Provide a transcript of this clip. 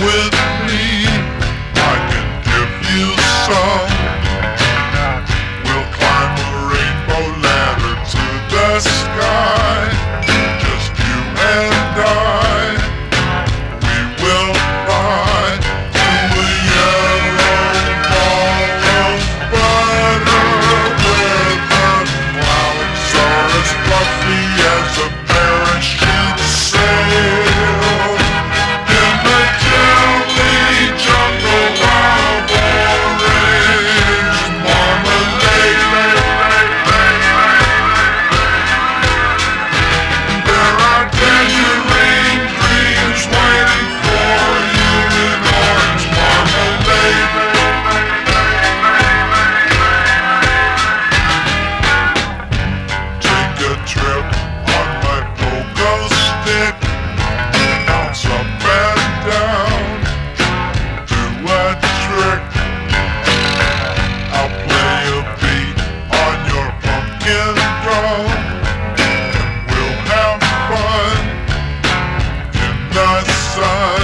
with me. I can give you some. We'll climb a rainbow ladder to the sky. Just you and I. We will fly to a yellow ball of butter where the clouds are as fluffy. We'll have fun in the sun.